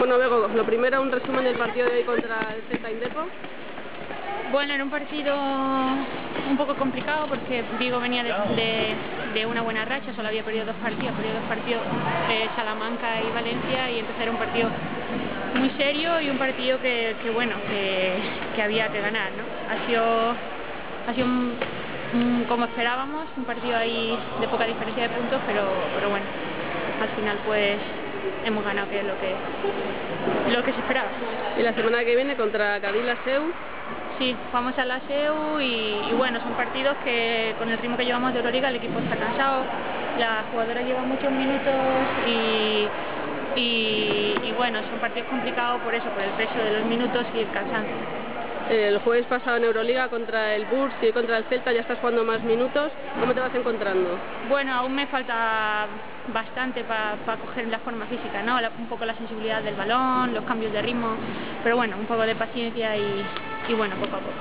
Bueno, Bego, lo primero, un resumen del partido de hoy contra el Celta Indepo. Bueno, era un partido un poco complicado porque Vigo venía de, una buena racha, solo había perdido dos partidos, perdido dos partidos de Salamanca y Valencia y entonces era un partido muy serio y un partido que, que bueno, que, había que ganar, ¿no? Ha sido, ha sido como esperábamos, un partido ahí de poca diferencia de puntos, pero, pero bueno, al final pues hemos ganado, que es lo que, lo que se esperaba. ¿Y la semana que viene contra Cadilla Seu? Sí, vamos a la SEU y, y, bueno, son partidos que con el ritmo que llevamos de Euroliga el equipo está cansado, las jugadoras llevan muchos minutos y, y, y bueno, son partidos complicados por eso, por el peso de los minutos y el cansancio. El jueves pasado en Euroliga contra el Burs y contra el Celta ya estás jugando más minutos. ¿Cómo te vas encontrando? Bueno, aún me falta bastante para pa coger la forma física, ¿no? un poco la sensibilidad del balón, los cambios de ritmo, pero bueno, un poco de paciencia y, y bueno, poco a poco.